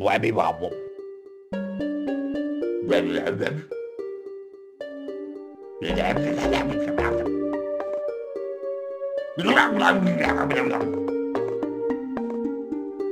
Webby wobble.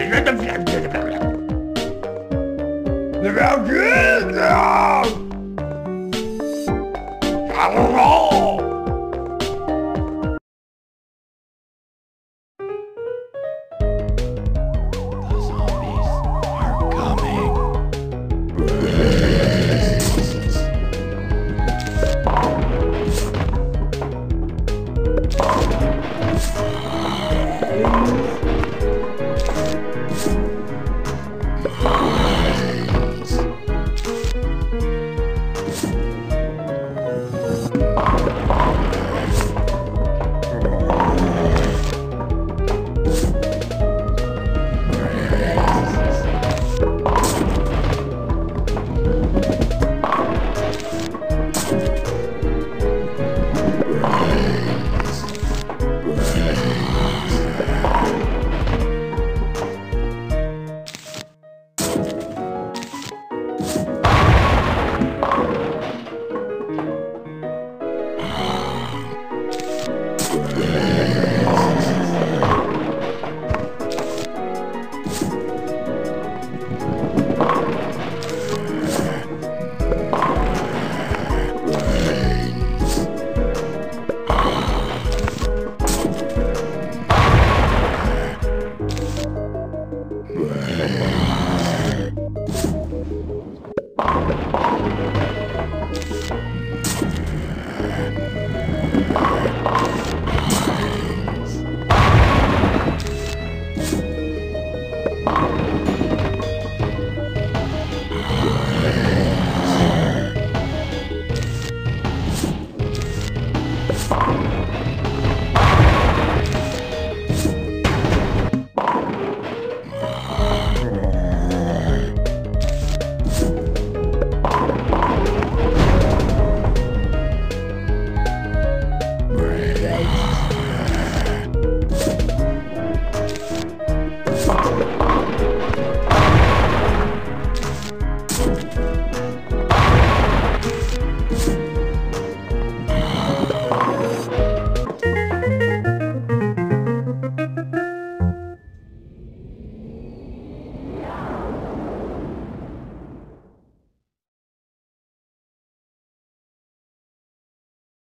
Wobble. Hello! The Hey.